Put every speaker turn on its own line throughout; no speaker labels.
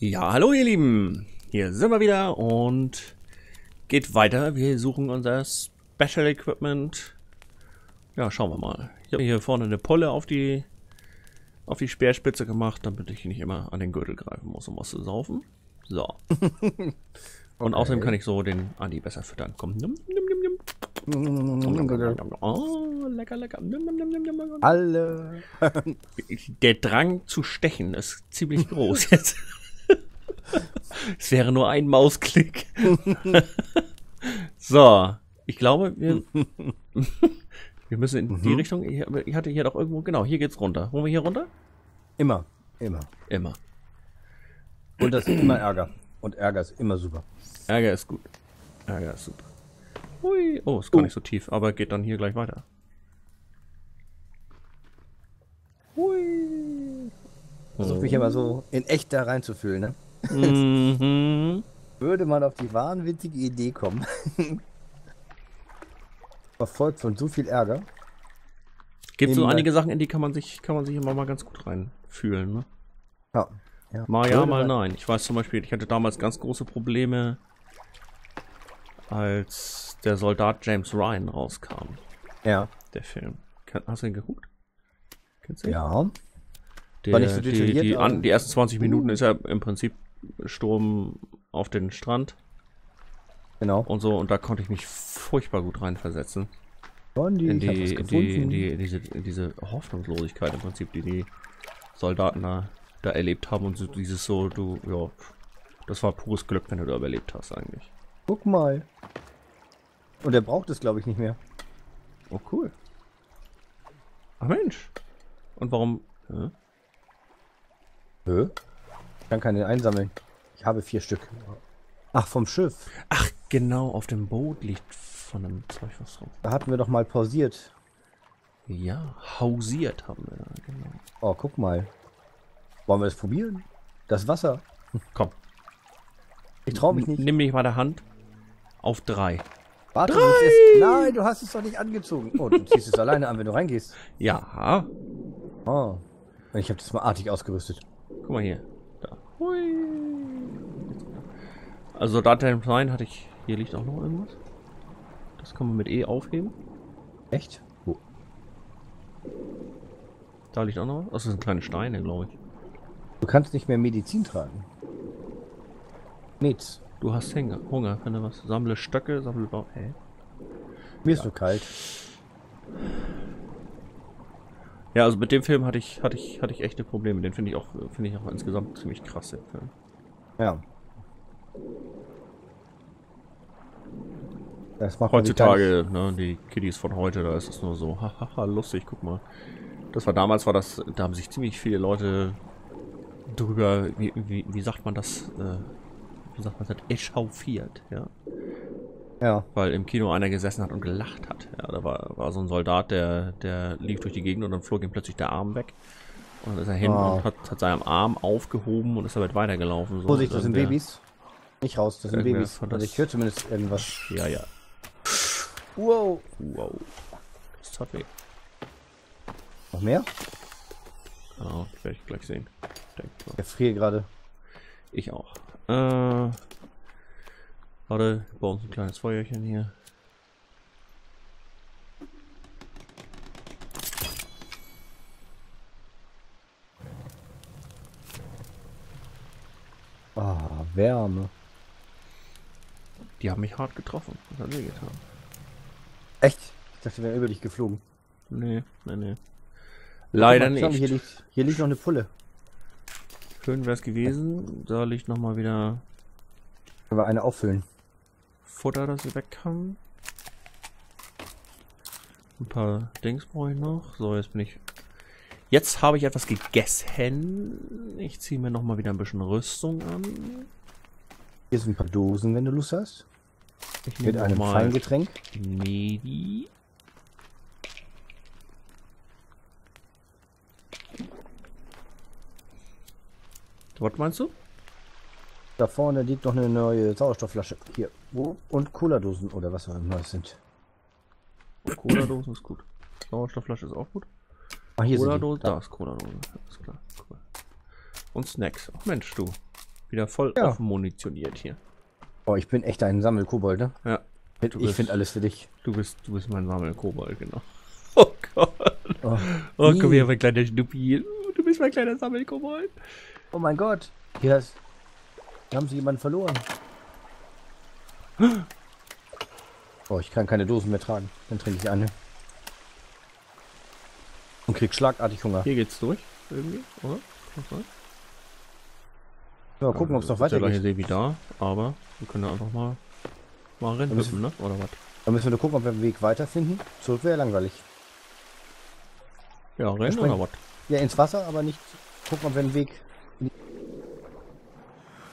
Ja, hallo ihr Lieben. Hier sind wir wieder und geht weiter. Wir suchen unser Special Equipment. Ja, schauen wir mal. Ich habe hier vorne eine Pulle auf die auf die Speerspitze gemacht, damit ich nicht immer an den Gürtel greifen muss, um was zu saufen. So. Und okay. außerdem kann ich so den Andi besser füttern. Komm. Oh, lecker, lecker.
Alle.
Der Drang zu stechen ist ziemlich groß jetzt. Es wäre nur ein Mausklick. so, ich glaube, wir, wir müssen in die mhm. Richtung. Ich, ich, hatte hier doch irgendwo, genau, hier geht's runter. Wollen wir hier runter?
Immer, immer.
Immer.
Und das ist immer Ärger. Und Ärger ist immer super.
Ärger ist gut. Ärger ist super. Hui. Oh, ist gar oh. nicht so tief, aber geht dann hier gleich weiter.
Hui. Versuch mich immer so in echt da reinzufühlen, ne? Mhm. Würde man auf die wahnwitzige Idee kommen. Verfolgt von so viel Ärger.
Gibt so einige Sachen, in die kann man sich, kann man sich immer mal ganz gut reinfühlen, ne?
Ja.
ja. Mal ja, mal nein. Ich weiß zum Beispiel, ich hatte damals ganz große Probleme, als der Soldat James Ryan rauskam.
Ja.
Der Film. Hast du ihn geguckt?
Kennst du ihn? Ja.
Der, so die, die, an, die, ersten 20 Minuten ist er im Prinzip Sturm auf den Strand.
Genau.
Und so, und da konnte ich mich furchtbar gut reinversetzen.
Die,
in, die, in, die, in, die, in, diese, diese Hoffnungslosigkeit im Prinzip, die die Soldaten da, da erlebt haben und so dieses so, du, ja, das war pures Glück, wenn du da überlebt hast eigentlich.
Guck mal. Und er braucht es, glaube ich, nicht mehr.
Oh, cool. Ach Mensch. Und warum? Hä?
Hä? Ich kann keine einsammeln. Ich habe vier Stück. Ach, vom Schiff.
Ach, genau, auf dem Boot liegt von einem Zeug was rum.
Da hatten wir doch mal pausiert.
Ja, hausiert haben wir da, genau.
Oh, guck mal. Wollen wir das probieren? Das Wasser.
Komm.
Ich traue mich nicht.
Nimm mich mal der Hand. Auf drei.
Warte, drei! Du Nein, du hast es doch nicht angezogen. Oh, du ziehst es alleine an, wenn du reingehst.
Ja.
Oh. Ich habe das mal artig ausgerüstet.
Guck mal hier. Da. Hui. Also Data Design hatte ich. Hier liegt auch noch irgendwas. Das kann man mit E aufheben.
Echt? Wo?
Da liegt auch noch was. Das sind kleine Steine, glaube ich.
Du kannst nicht mehr Medizin tragen.
Nichts. Du hast Hunger, Hunger, wenn du was. Sammle Stöcke, sammle Bau. Hey.
Mir ist ja. so kalt.
Ja, also mit dem Film hatte ich, hatte ich, hatte ich echte Probleme. Den finde ich auch, finde ich auch insgesamt ziemlich krass, den Film.
Ja.
Das macht Heutzutage, ne, die Kiddies von heute, da ist es nur so, hahaha, lustig, guck mal. Das war damals, war das, da haben sich ziemlich viele Leute drüber, wie, wie, wie sagt man das, äh, wie sagt man das, echauffiert, ja.
Ja.
Weil im Kino einer gesessen hat und gelacht hat. Ja, da war, war so ein Soldat, der, der lief durch die Gegend und dann flog ihm plötzlich der Arm weg. Und dann ist er hin oh. und hat, hat seinen Arm aufgehoben und ist damit weitergelaufen.
So. Vorsicht, das sind Babys. Nicht raus, das sind Babys. Also ich höre zumindest irgendwas.
Ja, ja.
Wow.
Wow. Das tat weh.
Noch mehr?
Genau, werde ich gleich sehen.
Ich friere gerade.
Ich auch. Äh, warte, bei uns ein kleines Feuerchen hier.
Ah, Wärme.
Die haben mich hart getroffen. Das hat getan.
Echt? Ich dachte, wir wären über dich geflogen.
Nee, nee, nee. Leider mal, nicht.
Hier liegt, hier liegt noch eine Pulle.
Schön wäre es gewesen. Da liegt noch mal wieder.
Können wir eine auffüllen?
Futter, das sie weg kann. Ein paar Dings brauche ich noch. So, jetzt bin ich. Jetzt habe ich etwas gegessen. Ich ziehe mir noch mal wieder ein bisschen Rüstung an.
Hier sind ein paar Dosen, wenn du Lust hast.
Ich Mit einem Feingetränk. Medi. Was meinst du?
Da vorne liegt noch eine neue Sauerstoffflasche. Hier. Wo? Und Cola-Dosen oder was auch immer es sind.
Cola-Dosen ist gut. Sauerstoffflasche ist auch gut.
Ah, hier Cola-Dose,
da. da ist Cola-Dose. Alles klar. Cool. Und Snacks. Ach Mensch, du. Wieder voll
Ja.
aufmunitioniert hier.
Oh, ich bin echt ein Sammelkobold, ne?
Ja.
Ich
bist-
finde alles für dich.
Du bist, du bist mein Sammelkobold, genau. Oh Gott.
Oh,
Oh, komm her, mein kleiner Schnuppi. Du bist mein kleiner Sammelkobold.
oh mein Gott. Hier, ist, hier haben sie jemanden verloren. Oh, ich kann keine Dosen mehr tragen. Dann trinke ich eine. Und krieg schlagartig Hunger.
Hier geht's durch, irgendwie, oder? Sein.
Ja, gucken, ob es noch
Ist ja gleich. See wie da, aber wir können ja einfach mal, mal rennen,
müssen-
ne? Oder was?
Dann müssen wir nur gucken, ob wir einen Weg weiterfinden. Zurück wäre langweilig.
Ja, rennen oder was?
Ja, ins Wasser, aber nicht gucken, ob wir einen Weg.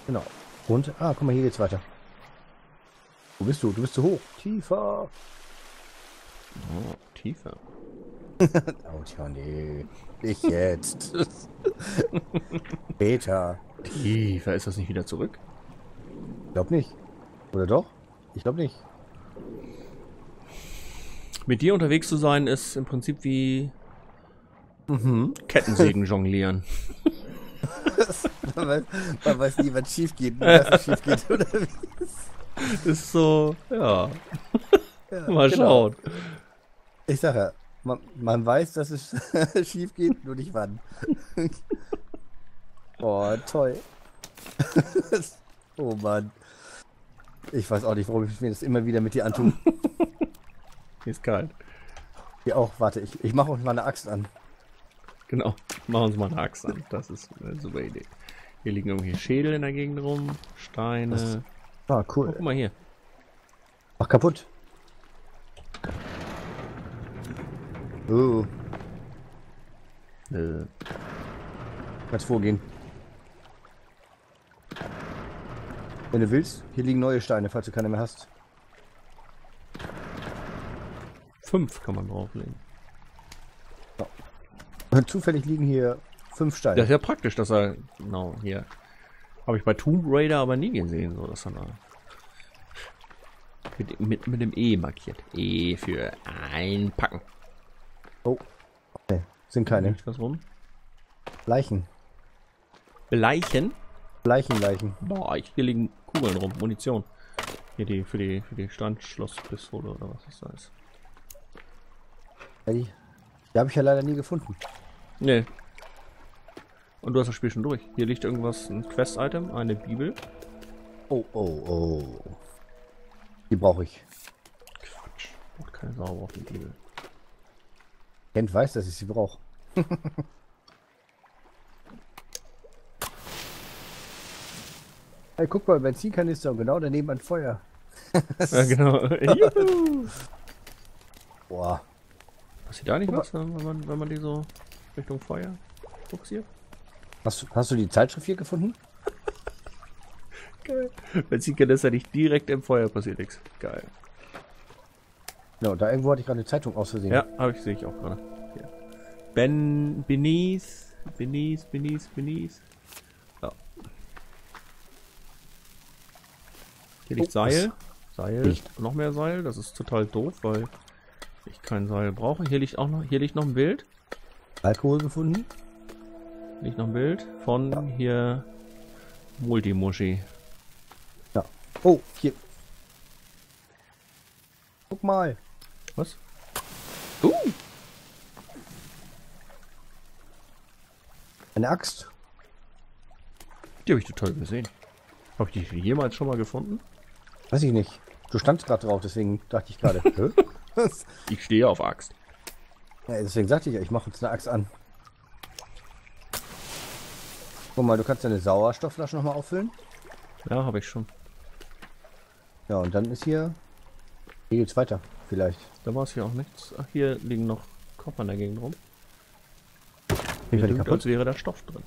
Genau. Und, ah, guck mal, hier geht's weiter. Wo bist du? Du bist zu hoch. Tiefer.
Oh, tiefer.
Oh, tja, nee. Ich jetzt. Später.
Tiefer, ist das nicht wieder zurück?
Glaub nicht. Oder doch? Ich glaube nicht.
Mit dir unterwegs zu sein, ist im Prinzip wie
Mhm.
Kettensägen jonglieren.
Man weiß, man weiß nie, was schief geht, was schief geht, oder wie?
Ist so, ja,
Ja,
mal
genau.
schauen.
Ich sag ja, man, man weiß, dass es schief geht, nur nicht wann. oh, toll. oh Mann. Ich weiß auch nicht, warum ich mir das immer wieder mit dir antue.
Hier ist kalt.
Hier auch, warte, ich, ich mache euch mal eine Axt an.
Genau, machen uns mal eine Axt an. Das ist eine super Idee. Hier liegen irgendwie Schädel in der Gegend rum, Steine.
Ah,
Oh,
cool.
guck mal hier.
Mach kaputt. Oh,
Äh,
kannst vorgehen. Wenn du willst, hier liegen neue Steine, falls du keine mehr hast.
fünf kann man drauflegen.
Und zufällig liegen hier fünf Steine.
Das ist ja praktisch, dass er. Genau, hier. Habe ich bei Tomb Raider aber nie gesehen, so dass er da. Mit, mit, mit dem E markiert. E für einpacken.
Oh, okay. sind keine.
Liegt was rum?
Leichen.
Leichen?
Leichen, Leichen.
Boah, hier liegen Kugeln rum, Munition. Hier die für die für die Standschlosspistole oder was das da ist.
Ja, Die, die habe ich ja leider nie gefunden.
Nee. Und du hast das Spiel schon durch. Hier liegt irgendwas, ein Quest-Item, eine Bibel.
Oh, oh, oh. Die brauche ich.
Quatsch. Und keine Sau auf die Bibel.
Kent weiß, dass ich sie brauche. hey, guck mal, Benzinkanister und genau daneben ein Feuer.
Ja, genau. Juhu.
Boah.
Passiert da nicht was, wenn man, wenn man die so Richtung Feuer fokussiert?
Hast, du- hast du die Zeitschrift hier gefunden?
Geil. Benzinkanister nicht direkt im Feuer passiert nichts. Geil.
Ja, da irgendwo hatte ich gerade eine Zeitung aus Versehen.
Ja, habe ich, sehe ich auch gerade. Hier. Ben, Beneath, Beneath, Beneath, Beneath. Ja. Hier liegt
Oh,
Seil. Seil.
Licht.
Noch mehr Seil. Das ist total doof, weil ich kein Seil brauche. Hier liegt auch noch, hier liegt noch ein Bild.
Alkohol gefunden?
Liegt noch ein Bild von
Ja.
hier Multimuschi.
Ja. Oh, hier. Guck mal.
Was? Uh!
Eine Axt.
Die habe ich total gesehen. Habe ich die jemals schon mal gefunden?
Weiß ich nicht. Du standst gerade drauf, deswegen dachte ich gerade.
Ich stehe auf Axt.
Ja, deswegen sagte ich ja, ich mache uns eine Axt an. Guck mal, du kannst deine Sauerstoffflasche nochmal auffüllen.
Ja, habe ich schon.
Ja, und dann ist hier. Hier geht's weiter, vielleicht.
Da war es hier auch nichts. Ach, hier liegen noch Kopper in der Gegend rum.
Die
dünkt,
kaputt?
als wäre da Stoff drin.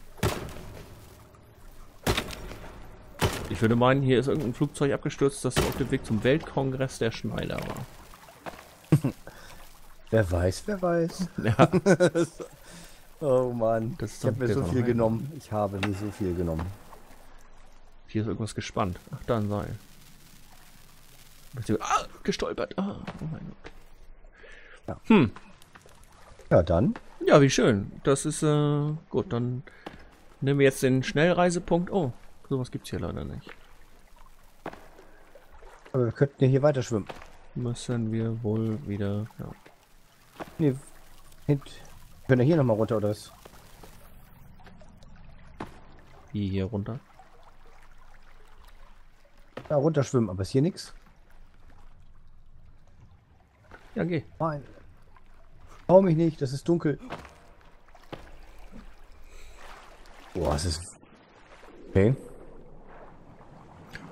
Ich würde meinen, hier ist irgendein Flugzeug abgestürzt, das auf dem Weg zum Weltkongress der Schneider war.
Wer weiß, wer weiß.
Ja,
Oh Mann, ich habe mir so viel
rein.
genommen. Ich habe mir so viel genommen.
hier ist irgendwas gespannt. Ach, da ein Seil. Beziehungsweise- Ah, gestolpert. Ah, oh mein Gott.
Ja.
Hm.
Ja, dann.
Ja, wie schön. Das ist, äh, gut, dann nehmen wir jetzt den Schnellreisepunkt. Oh, Sowas gibt's hier leider nicht.
Aber wir könnten ja hier weiter schwimmen.
Müssen wir wohl wieder. Ja.
Nee, hint. Wir können ja hier nochmal runter, oder was?
Wie hier runter?
Ja, runter schwimmen, aber ist hier nichts.
Ja, geh.
Nein. Trau mich nicht, das ist dunkel. Boah, es ist. Okay.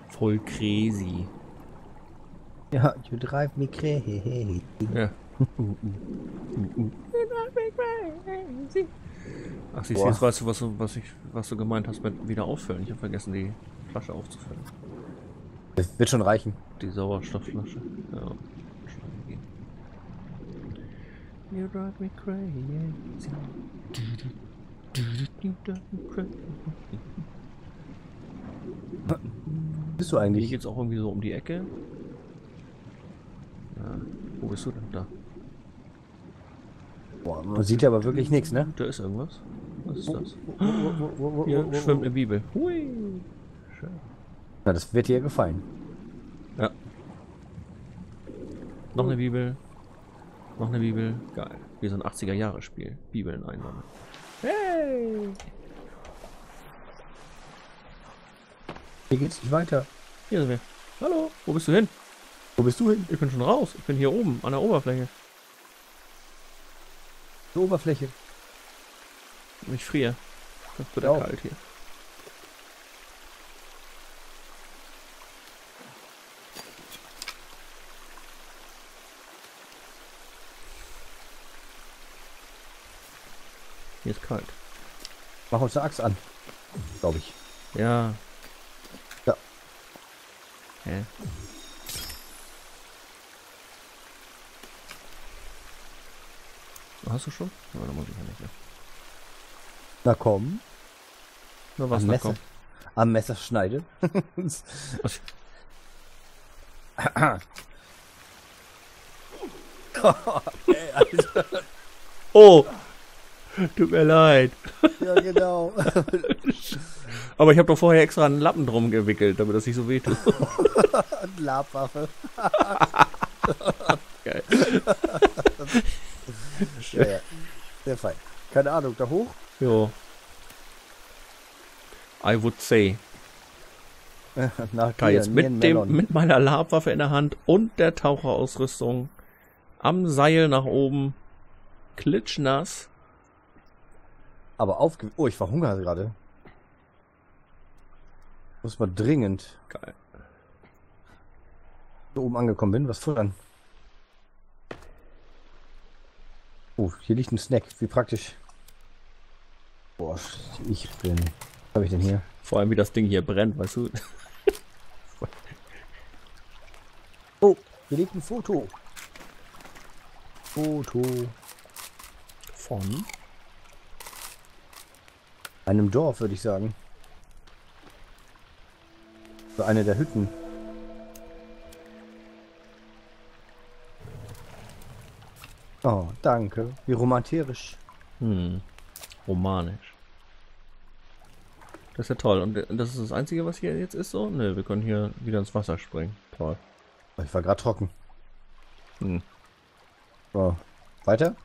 Voll crazy.
Ja, you drive me crazy.
Ja. Ach, siehst du, jetzt weißt du, was du, was ich, was du gemeint hast mit wieder auffüllen. Ich habe vergessen, die Flasche aufzufüllen.
Das wird schon reichen.
Die Sauerstoffflasche. Ja. You drive me crazy. You drive me crazy.
Bist du
Hier
eigentlich?
geht's auch irgendwie so um die Ecke. Ja. Wo bist du denn da?
Boah, man sieht ja aber wirklich nichts, ne?
Da ist irgendwas. Was ist das? Hier schwimmt eine Bibel. Hui. Schön.
Na, das wird dir gefallen.
Ja. Noch eine Bibel. Noch eine Bibel. Geil. Wie so ein 80er-Jahre-Spiel. Bibeln einsammeln. Hey!
Hier geht's nicht weiter.
Hier sind wir. Hallo, wo bist du hin?
Wo bist du hin?
Ich bin schon raus. Ich bin hier oben an der Oberfläche.
Die Oberfläche.
Ich friere. Das wird
ja
kalt hier. Hier ist kalt.
Mach uns eine Axt an. Glaube ich.
Ja.
Ja.
Hä? Hast du schon? Ja, muss ich ja nicht mehr.
Na komm.
Na was,
Am
na
Messer.
komm.
Am Messer schneide.
Was?
Ey, Alter.
Oh! Tut mir leid.
Ja, genau.
Aber ich habe doch vorher extra einen Lappen drum gewickelt, damit das nicht so wehtut.
Und Labwaffe.
Geil.
Ja, ja. Sehr fein. Keine Ahnung, da hoch?
Jo. I would say.
Nach dir,
jetzt mit, dem, mit meiner Labwaffe in der Hand und der Taucherausrüstung am Seil nach oben. Klitschnass.
Aber aufge... Oh, ich verhungere gerade. Muss mal dringend
Geil.
so oben angekommen bin. Was futtern? Oh, hier liegt ein Snack. Wie praktisch. Boah, ich bin... Was habe ich denn hier?
Vor allem wie das Ding hier brennt, weißt du?
Oh, hier liegt ein Foto. Foto.
Von?
Einem Dorf, würde ich sagen. So eine der Hütten. Oh, danke. Wie romantisch.
Hm. Romanisch. Das ist ja toll. Und das ist das Einzige, was hier jetzt ist so? Ne, wir können hier wieder ins Wasser springen. Toll.
Oh, Ich war gerade trocken.
Hm.
So. Weiter?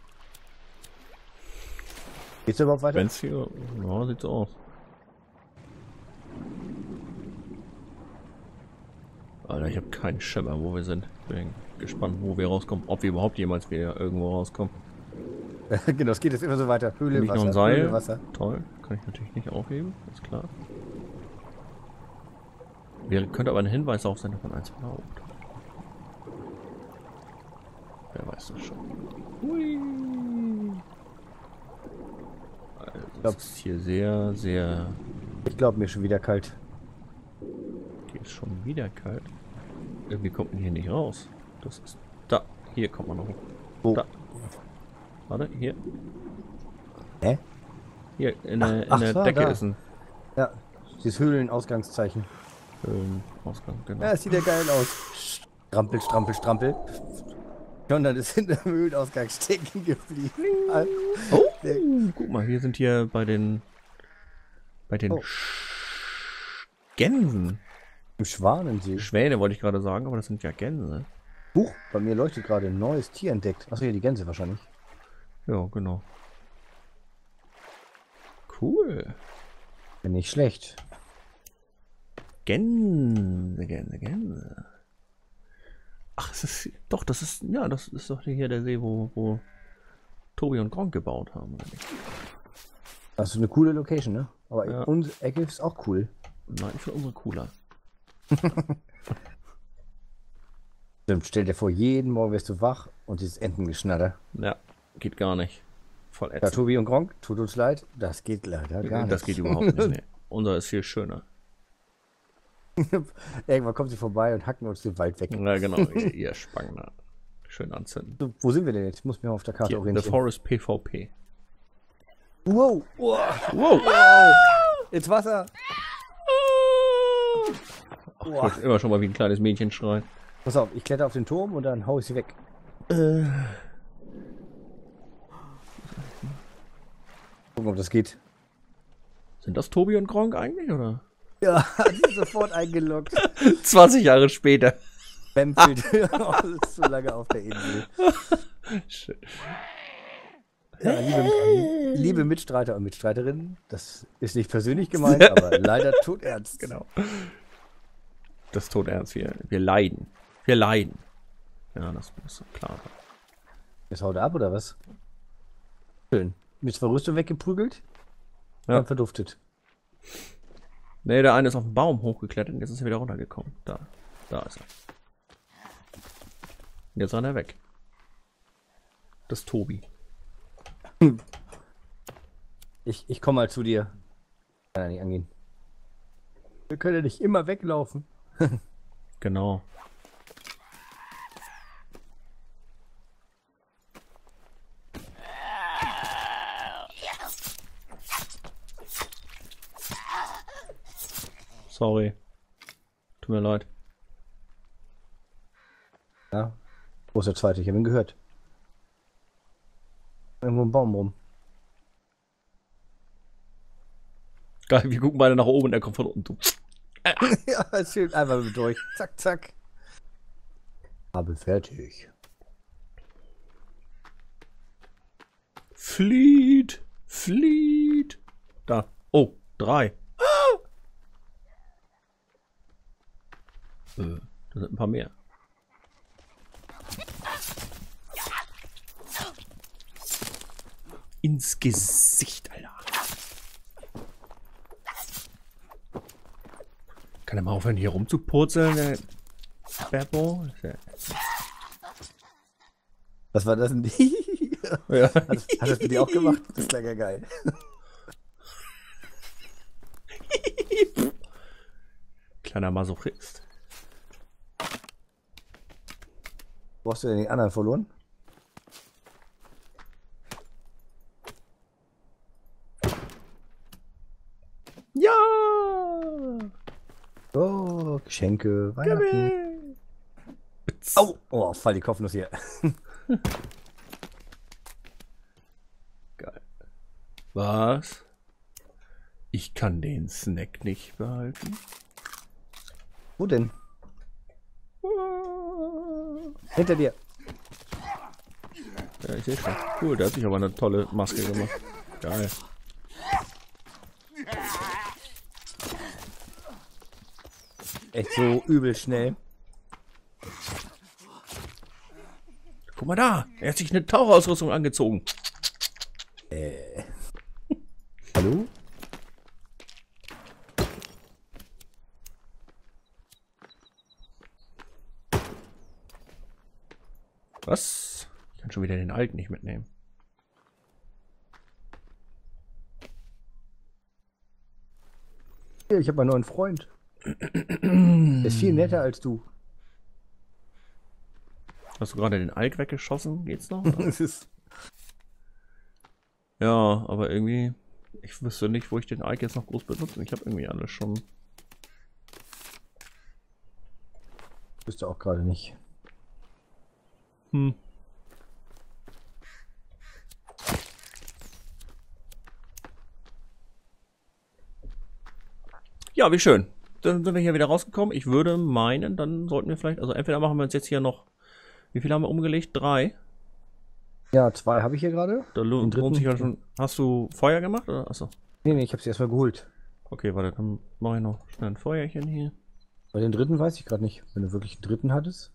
Geht's überhaupt weiter?
Wenn's hier... Ja, sieht so aus. Alter, ich habe keinen Schimmer, wo wir sind. Bin gespannt, wo wir rauskommen. Ob wir überhaupt jemals wieder irgendwo rauskommen.
genau, es geht jetzt immer so weiter. Höhle,
Nämlich noch
Wasser,
ein Seil.
Höhle, Wasser.
Toll. Kann ich natürlich nicht aufheben, ist klar. Wäre, könnte aber ein Hinweis auch sein, dass man eins braucht. Wer weiß das schon. Hui. Also,
glaub-
es ist hier sehr, sehr...
Ich glaube mir schon wieder kalt.
Hier ist schon wieder kalt. Irgendwie kommt man hier nicht raus. Das ist... Da. Hier kommt man noch hoch.
Wo?
Da. Warte, hier.
Hä?
Hier, in der, in
ach
der Decke
da.
ist ein
Ja, dieses Höhlenausgangszeichen.
ähm, Ausgang, genau.
Ja, es sieht ja geil aus. Strampel, strampel, strampel. Und dann ist in der Höhlenausgang stecken geblieben.
Oh,
Der-
guck mal, wir sind hier bei den bei den
Oh.
Gänsen.
Im Schwanensee.
Schwäne wollte ich gerade sagen, aber das sind ja Gänse.
Huch, bei mir leuchtet gerade ein neues Tier entdeckt. Achso, hier die Gänse wahrscheinlich.
Ja, genau. Cool.
Ja, nicht schlecht.
Gänse, Gänse, Gänse. Ach, es ist. Doch, das ist. Ja, das ist doch hier der See, wo, wo Tobi und Gronk gebaut haben?
Das ist eine coole Location, ne? Aber
Ja.
unsere Ecke ist auch cool.
Nein, ich finde unsere cooler.
Stimmt, stell dir vor, jeden Morgen wirst du wach und dieses Entengeschnatter.
Ja, geht gar nicht. Voll
Ja,
ätzend.
Tobi und Gronk, tut uns leid, das geht leider gar nicht.
das geht überhaupt nicht. Nee. Unser ist viel schöner.
Irgendwann kommen sie vorbei und hacken uns den Wald weg.
Ja, genau. ihr, ihr Spangner. Schön anzünden.
So, wo sind wir denn jetzt? Ich muss mal auf der Karte
Hier, The
orientieren.
Forest PvP.
Wow, wow,
Wow!
ins Wasser.
Ich wollte immer schon mal wie ein kleines Mädchen schreien.
Pass auf, ich kletter auf den Turm und dann hau ich sie weg.
Äh.
Gucken, ob das geht.
Sind das Tobi und Gronk eigentlich, oder?
Ja, sie sofort eingeloggt.
20 Jahre später.
Bempelt. oh, ist zu lange auf der Insel.
Schön.
Ja, liebe, liebe Mitstreiter und Mitstreiterinnen, das ist nicht persönlich gemeint, aber leider tut ernst.
Genau. Das tot ernst. Wir, wir leiden. Wir leiden. Ja, das muss klar sein.
Jetzt haut er ab, oder was? Schön. Mit Verrüstung weggeprügelt?
Ja.
Dann verduftet.
Nee, der eine ist auf den Baum hochgeklettert und jetzt ist er wieder runtergekommen. Da. Da ist er. Und jetzt rennt er weg. Das ist Tobi.
Ich, ich komme mal zu dir. Kann er nicht angehen. Wir können ja nicht immer weglaufen.
Genau. Sorry. Tut mir leid.
Ja. Wo ist der zweite? Ich habe ihn gehört. Irgendwo im Baum rum.
Geil, wir gucken beide nach oben er kommt von unten.
Ja, es schön einfach durch. Zack, zack. Habe fertig.
Flieht! Flieht! Da. Oh, drei. Ah! Äh, da sind ein paar mehr. Ins Gesicht, Alter. Kann er mal aufhören, hier rumzupurzeln, der Beppo?
Was war das denn?
Ja.
Hat, hat das mit dir auch gemacht? Das klang ja geil.
Kleiner Masochist.
Wo hast du denn den anderen verloren?
Ja!
Oh, Geschenke, Weihnachten. Au! Oh, fall die Kopfnuss hier.
Geil. Was? Ich kann den Snack nicht behalten.
Wo denn? Hinter dir.
Ja, ich sehe schon. Cool, der hat sich aber eine tolle Maske gemacht. Geil.
Echt so übel schnell.
Guck mal da, er hat sich eine Tauchausrüstung angezogen.
Hallo?
Was? Ich kann schon wieder den alten nicht mitnehmen.
Ich habe einen neuen Freund. Ist viel netter als du.
Hast du gerade den Alk weggeschossen? Geht's noch?
Das ist
ja, aber irgendwie, ich wüsste nicht, wo ich den Alk jetzt noch groß benutze. Ich habe irgendwie alles schon.
Wüsste auch gerade nicht.
Hm. Ja, wie schön. Dann sind wir hier wieder rausgekommen. Ich würde meinen, dann sollten wir vielleicht, also entweder machen wir uns jetzt hier noch, wie viel haben wir umgelegt? Drei.
Ja, zwei habe ich hier gerade.
Da lohnt
dritten-
sich ja schon. Hast du Feuer gemacht? Oder? Achso.
Nee, nee, ich habe sie erstmal geholt.
Okay, warte, dann mache ich noch schnell ein Feuerchen hier.
Bei den dritten weiß ich gerade nicht. Wenn du wirklich einen dritten hattest.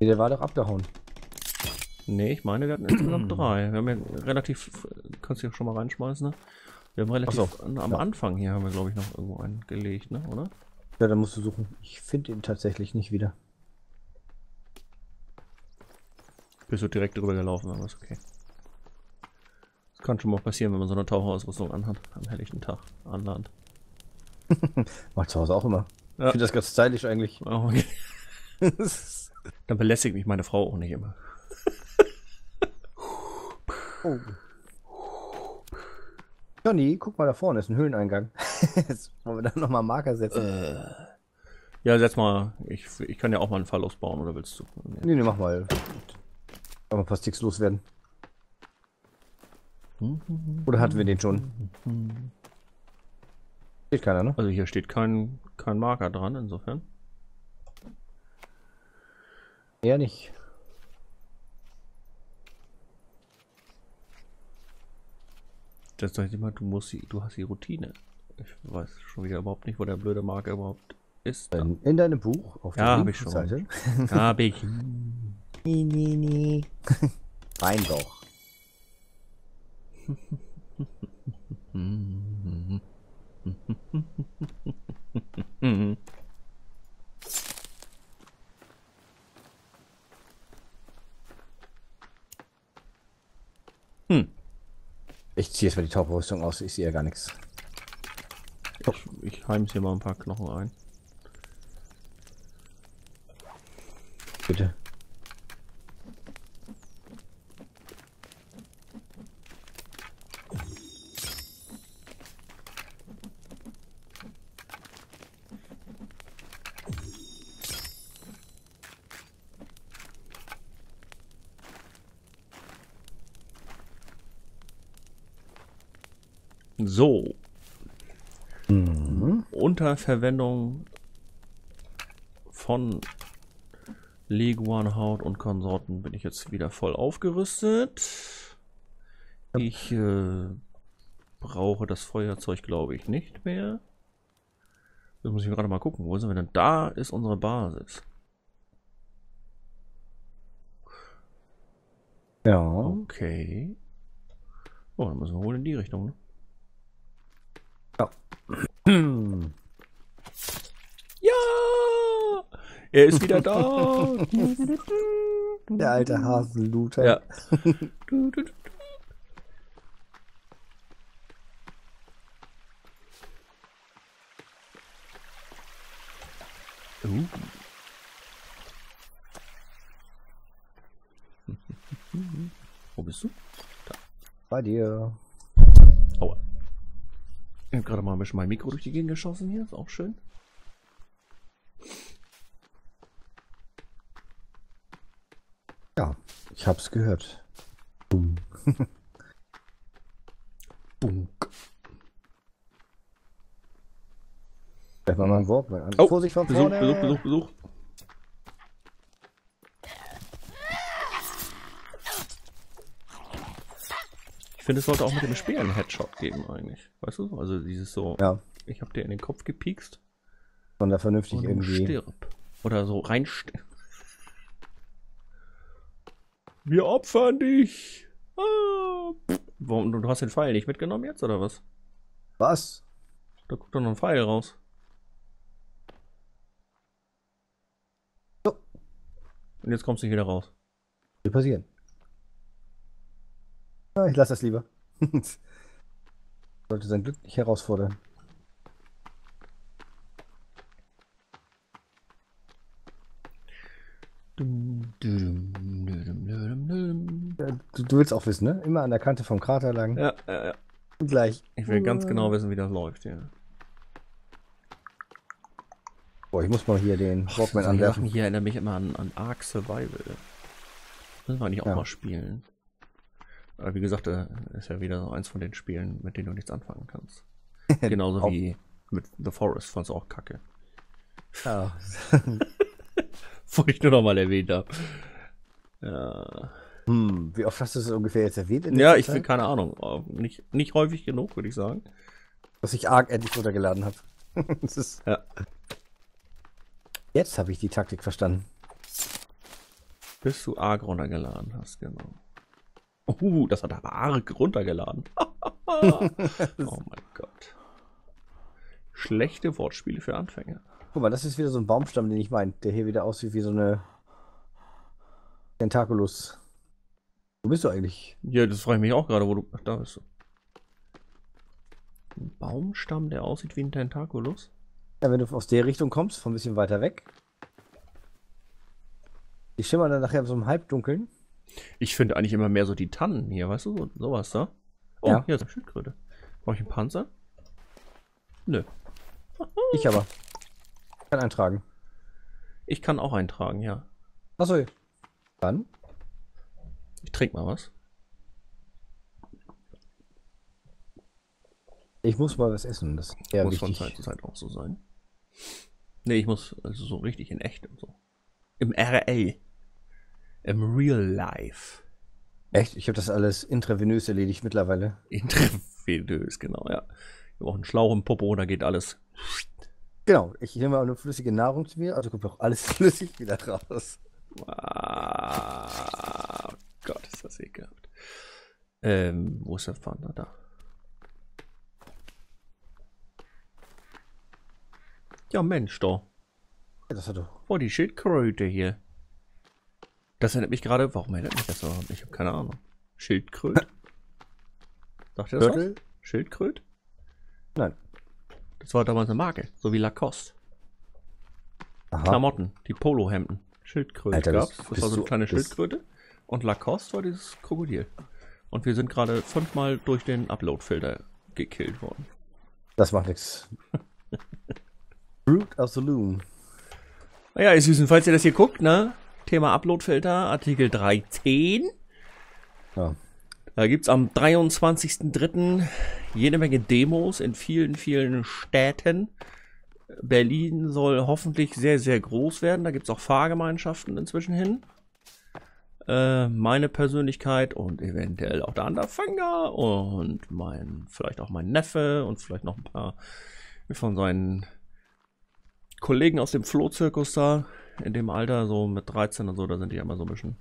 Nee, der war doch abgehauen.
Nee, ich meine, wir hatten insgesamt drei. Wir haben ja relativ, kannst du ja schon mal reinschmeißen, ne? Wir haben relativ,
so,
an, am
ja.
Anfang hier haben wir, glaube ich, noch irgendwo einen gelegt, ne, oder?
Ja, dann musst du suchen. Ich finde ihn tatsächlich nicht wieder.
Bist du direkt drüber gelaufen, aber ist okay. Das kann schon mal passieren, wenn man so eine Taucherausrüstung anhat, am helllichten Tag an Land.
Macht zu Hause auch immer.
Ja.
Ich finde das ganz stylisch eigentlich.
Oh, okay. Dann belästigt mich meine Frau auch nicht immer.
oh. Johnny, guck mal da vorne, ist ein Höhleneingang. Jetzt wollen wir da nochmal einen Marker setzen.
Ja, setz mal. Ich, ich kann ja auch mal einen Fall ausbauen, oder willst du? Nee.
Nee, nee, mach mal. Mal ein paar Sticks loswerden. Oder hatten wir den schon? Steht keiner, ne?
Also hier steht kein, kein Marker dran, insofern.
Eher nicht.
Das sag ich mal, du musst die, du hast die Routine. Ich weiß schon wieder überhaupt nicht, wo der blöde Marker überhaupt ist.
In, in deinem Buch auf
Ja, hab
linken
ich schon.
Seite.
Hab ich.
Nee, nee, nee. Rein doch.
Mhm.
Ich ziehe jetzt mal die Tauchrüstung aus, ich sehe ja gar nichts.
Ich, ich heim's hier mal ein paar Knochen ein.
Bitte.
So,
Mhm.
unter Verwendung von Leguanhaut und Konsorten bin ich jetzt wieder voll aufgerüstet. Ich äh, brauche das Feuerzeug, glaube ich, nicht mehr. Jetzt muss ich gerade mal gucken, wo sind wir denn? Da ist unsere Basis.
Ja.
Okay. Oh, dann müssen wir wohl in die Richtung. Ne? Ja! Er ist wieder da!
Der alte Hasenluter.
ja. Uh. Wo bist du?
Bei dir.
Ich habe gerade mal ein bisschen mein Mikro durch die Gegend geschossen hier. Ist auch schön.
Ja, ich hab's gehört. Boom.
Bunk.
Vielleicht mal an.
Oh,
Vorsicht von
Besuch,
vorne.
Besuch, Besuch, Besuch. Ich finde, es sollte auch mit dem Speer einen Headshot geben eigentlich. Weißt du? Also dieses so,
Ja,
ich habe dir in den Kopf gepiekst
von da vernünftig
und
irgendwie.
stirb. Oder so reinstirb. Wir opfern dich. Ah. Warum, du hast den Pfeil nicht mitgenommen jetzt, oder was?
Was?
Da guckt doch noch ein Pfeil raus.
So.
Und jetzt kommst du wieder raus.
Will passieren. Ja, ich lasse das lieber. Sollte sein Glück nicht herausfordern. Du, du willst auch wissen, ne? Immer an der Kante vom Krater lang.
Ja, ja, ja.
Gleich.
Ich will ganz genau wissen, wie das läuft, ja.
Boah, ich muss mal hier den Walkman
Solche Sachen
anwerfen.
hier erinnern mich immer an, an Ark Survival. Müssen wir eigentlich auch
Ja.
mal spielen. Aber wie gesagt, äh, ist ja wieder so eins von den Spielen, mit denen du nichts anfangen kannst. Genauso wie Mit The Forest fand's auch kacke.
Ja.
Wollte ich nur noch mal erwähnt haben. Ja,
Hm, wie oft hast du es ungefähr jetzt erwähnt? in
ja ich will keine Ahnung. aber Nicht, nicht häufig genug, würde ich sagen.
Was ich arg endlich runtergeladen habe. Das ist-
Ja.
Jetzt habe ich die Taktik verstanden.
Bis du arg runtergeladen hast, genau. Uh, das hat aber arg runtergeladen. oh mein Gott. Schlechte Wortspiele für Anfänger.
Guck mal, das ist wieder so ein Baumstamm, den ich meine, der hier wieder aussieht wie so eine Tentaculus. Wo bist du eigentlich?
Ja, das frage ich mich auch gerade, wo du. Ach, da bist du. Ein Baumstamm, der aussieht wie ein Tentakulus.
Ja, wenn du aus der Richtung kommst, von ein bisschen weiter weg. Die schimmern dann nachher so im Halbdunkeln.
Ich finde eigentlich immer mehr so die Tannen hier, weißt du? So, sowas da. Oh,
Ja.
hier ist eine Schildkröte. Brauche ich einen Panzer? Nö.
Ich aber. Kann eintragen.
Ich kann auch eintragen, ja.
Achso. Dann.
Ich trinke mal was.
Ich muss mal was essen. Das ist
muss von
wichtig.
Zeit zu Zeit auch so sein. Nee, ich muss also so richtig in echt und so. Im RL. Im Real Life.
Echt? Ich habe das alles intravenös erledigt mittlerweile.
Intravenös, genau, ja. Wir brauchen einen Schlauch im Popo, da geht alles.
Genau. Ich nehme auch eine flüssige Nahrung zu mir, also kommt auch alles flüssig wieder raus.
Ah, Gott, ist das ekelhaft. Ähm, wo ist der Pfanner? Da. Ja, Mensch, doch.
Ja, das hat doch.
Oh, die Schildkröte hier. Das erinnert mich gerade. Warum erinnert mich das so? Ich habe keine Ahnung. Schildkröte? Sagt ihr das? Was?
Gürtel?
Schildkröte?
Nein.
Das war damals eine Marke. So wie Lacoste.
Aha.
Klamotten, die Polohemden. Schildkröte
Alter,
gab's. Das war so eine kleine Schildkröte. Und Lacoste war dieses Krokodil. Und wir sind gerade fünfmal durch den Upload-Filter gekillt worden.
Das macht nichts. Root of the Loom.
Naja, ihr Süßen, falls ihr das hier guckt, ne? Thema Upload-Filter, Artikel 310.
Ja.
Da gibt's am 23.03. jede Menge Demos in vielen, vielen Städten. Berlin soll hoffentlich sehr, sehr groß werden. Da gibt's auch Fahrgemeinschaften inzwischen hin. Äh, meine Persönlichkeit und eventuell auch der Underfanger und mein, vielleicht auch mein Neffe und vielleicht noch ein paar von seinen Kollegen aus dem Flohzirkus da. In dem Alter, so mit 13 und so, da sind die ja immer so ein bisschen.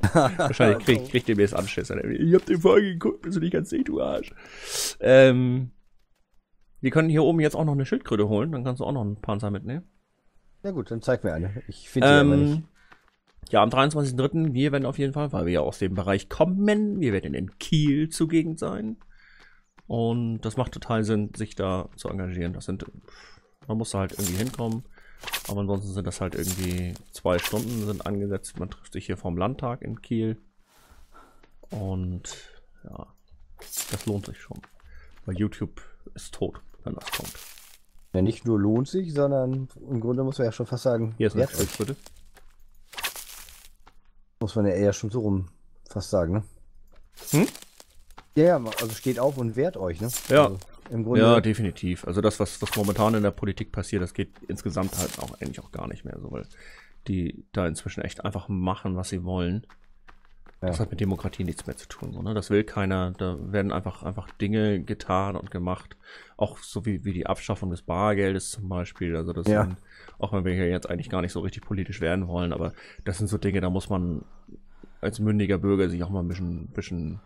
Wahrscheinlich kriegt krieg ihr mir das Anschiss. Ich hab die Folge geguckt, bist du nicht ganz dicht, du Arsch. Ähm, wir können hier oben jetzt auch noch eine Schildkröte holen, dann kannst du auch noch einen Panzer mitnehmen.
Ja gut, dann zeig mir eine. Ich finde die aber nicht.
Ähm, ja, am 23.03. wir werden auf jeden Fall, weil wir ja aus dem Bereich kommen, wir werden in Kiel zugegen sein. Und das macht total Sinn, sich da zu engagieren. Das sind, man muss da halt irgendwie hinkommen. Aber ansonsten sind das halt irgendwie zwei Stunden sind angesetzt. Man trifft sich hier vom Landtag in Kiel. Und ja, das lohnt sich schon. Weil YouTube ist tot, wenn das kommt.
Ja, nicht nur lohnt sich, sondern im Grunde muss man ja schon fast sagen,
Hier ist
euch.
Schildkröte.
Muss man ja eher schon so rum fast sagen, ne?
Hm?
Ja, ja, also steht auf und wehrt euch, ne?
Ja.
Also Im Grunde.
Ja, definitiv. Also das, was, was momentan in der Politik passiert, das geht insgesamt halt auch eigentlich auch gar nicht mehr so, weil die da inzwischen echt einfach machen, was sie wollen.
Ja.
Das hat mit Demokratie nichts mehr zu tun. So, ne? Das will keiner. Da werden einfach, einfach Dinge getan und gemacht. Auch so wie, wie die Abschaffung des Bargeldes zum Beispiel. Also das
Ja.
sind, auch wenn wir hier jetzt eigentlich gar nicht so richtig politisch werden wollen, aber das sind so Dinge, da muss man als mündiger Bürger sich auch mal ein bisschen, bisschen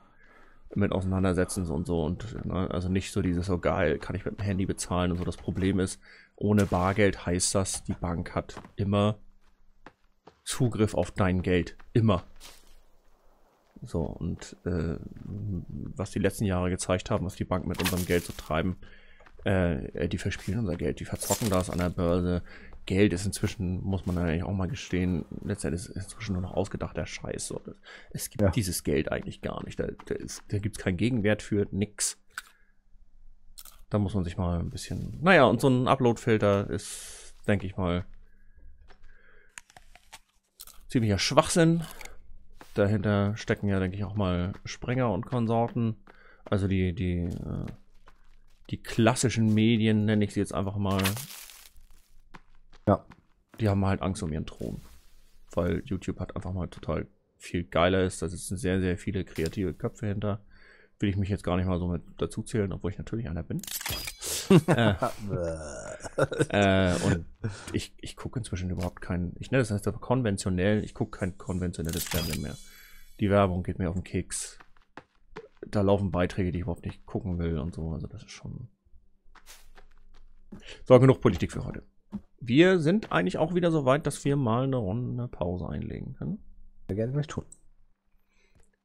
mit auseinandersetzen und so und ne, also nicht so dieses so geil, kann ich mit dem Handy bezahlen und so. Das Problem ist, ohne Bargeld heißt das, die Bank hat immer Zugriff auf dein Geld. Immer. So, und äh, was die letzten Jahre gezeigt haben, was die Banken mit unserem Geld so treiben, äh, die verspielen unser Geld, die verzocken das an der Börse. Geld ist inzwischen, muss man eigentlich auch mal gestehen, letztendlich ist es inzwischen nur noch ausgedachter Scheiß. So. Es gibt
Ja.
dieses Geld eigentlich gar nicht. Da, da, ist- da gibt es keinen Gegenwert für nix. Da muss man sich mal ein bisschen. Naja, und so ein Upload-Filter ist, denke ich mal, ziemlicher Schwachsinn. Dahinter stecken ja, denke ich, auch mal Sprenger und Konsorten. Also die, die, äh, die klassischen Medien, nenne ich sie jetzt einfach mal,
Ja.
die haben halt Angst um ihren Thron. Weil YouTube hat einfach mal total viel geiler ist. Da sitzen sehr, sehr viele kreative Köpfe hinter. Will ich mich jetzt gar nicht mal so mit dazu zählen, obwohl ich natürlich einer bin. äh, äh, und ich, ich gucke inzwischen überhaupt keinen, ich nenne das jetzt aber konventionell, ich gucke kein konventionelles Fernsehen mehr. Die Werbung geht mir auf den Keks. Da laufen Beiträge, die ich überhaupt nicht gucken will und so. Also das ist schon. So, genug Politik für heute. Wir sind eigentlich auch wieder so weit, dass wir mal eine Runde Pause einlegen können.
Ja, gerne gleich tun.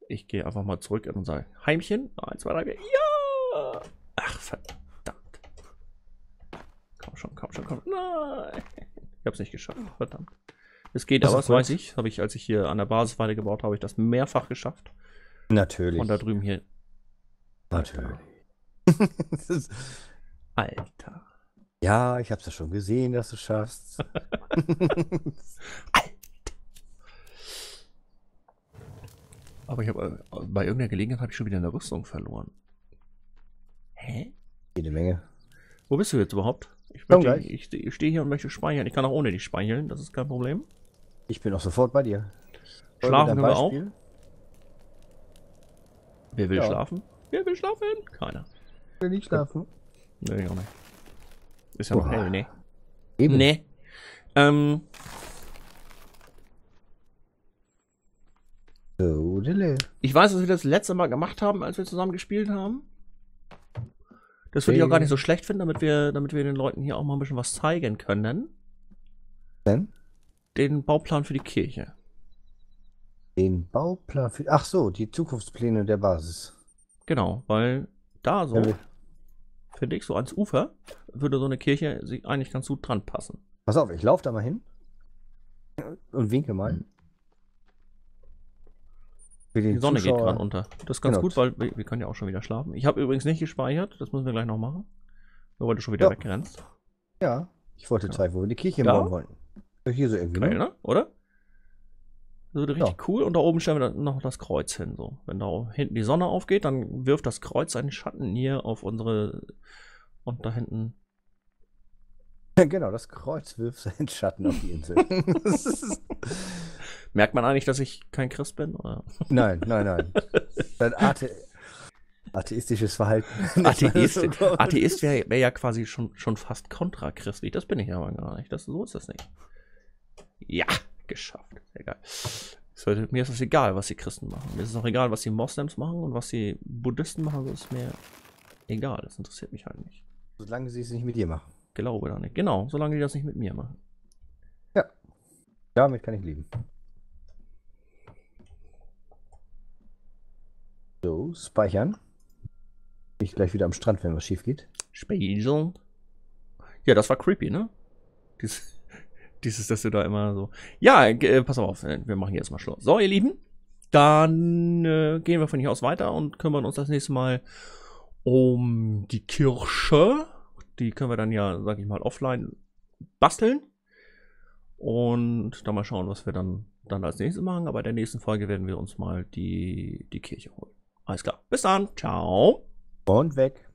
Ich gehe einfach mal zurück in unser Heimchen. Eins, zwei, drei, vier. Ja! Ach, verdammt. Komm schon, komm schon, komm. Nein. Ich hab's nicht geschafft. Verdammt. Es geht,
Das
aber das weiß ich. Habe ich, als ich hier an der Basis weitergebaut habe, ich das mehrfach geschafft.
Natürlich.
Und da drüben hier.
Natürlich. Ist-
Alter.
Ja, ich hab's ja schon gesehen, dass du schaffst.
Aber ich habe äh, bei irgendeiner Gelegenheit habe ich schon wieder eine Rüstung verloren. Hä?
Jede Menge.
Wo bist du jetzt überhaupt? Ich, möchte, ich, ich stehe hier und möchte speichern. Ich kann auch ohne dich speichern, das ist kein Problem.
Ich bin auch sofort bei dir.
Schlafen können wir auch. Wer will
Ja.
schlafen? Wer will schlafen? Keiner.
Ich will nicht schlafen.
Nee, ich auch nicht. Ist ja noch hell, nee.
Eben.
Nee. Ähm,
So,
ich weiß, was wir das letzte Mal gemacht haben, als wir zusammen gespielt haben. Das würde ich auch gar nicht so schlecht finden, damit wir, damit wir den Leuten hier auch mal ein bisschen was zeigen können.
Denn
Den Bauplan für die Kirche.
den Bauplan für. Ach so, die Zukunftspläne der Basis.
Genau, weil da so,
wir-
finde ich, so ans Ufer, würde so eine Kirche sich eigentlich ganz gut dran passen.
Pass auf, ich laufe da mal hin. Und winke mal.
Hm.
Den
Die Sonne geht
Zuschauer-
gerade unter. Das ist ganz
Genau.
gut, weil wir, wir können ja auch schon wieder schlafen. Ich habe übrigens nicht gespeichert, das müssen wir gleich noch machen. Nur weil du schon wieder
Ja.
wegrennst.
Ja, ich wollte
Ja.
zeigen, wo wir die Kirche
Da?
bauen wollten. Hier so irgendwie.
Geil,
Ne?
ne? Oder? Das wird richtig cool und da oben stellen wir dann noch das Kreuz hin. So. Wenn da hinten die Sonne aufgeht, dann wirft das Kreuz einen Schatten hier auf unsere. Und da hinten.
genau, das Kreuz wirft seinen Schatten auf die Insel.
Merkt man eigentlich, dass ich kein Christ bin? Oder?
nein, nein, nein. Dein Athe atheistisches Verhalten.
Atheist, Atheist wäre wär ja quasi schon, schon fast kontrachristlich. Das bin ich aber gar nicht. Das, so ist das nicht. Ja, geschafft. Es wird- mir ist es egal, was die Christen machen. Mir ist es auch egal, was die Moslems machen und was die Buddhisten machen. Das ist mir egal. Das interessiert mich halt nicht.
Solange sie es nicht mit dir machen.
Glaube da nicht. Genau, solange die das nicht mit mir machen.
Damit kann ich leben. So, speichern. Bin ich gleich wieder am Strand, wenn was schief geht.
Spiegeln. Ja, das war creepy, ne? Dies, dieses, dass du da immer so. Ja, äh, pass auf, äh, wir machen jetzt mal Schluss. So, ihr Lieben, dann äh, gehen wir von hier aus weiter und kümmern uns das nächste Mal um die Kirche. Die können wir dann ja, sag ich mal, offline basteln. Und dann mal schauen, was wir dann, dann als nächstes machen. Aber in der nächsten Folge werden wir uns mal die, die Kirche holen. Alles klar. Bis dann. Ciao.
Und weg.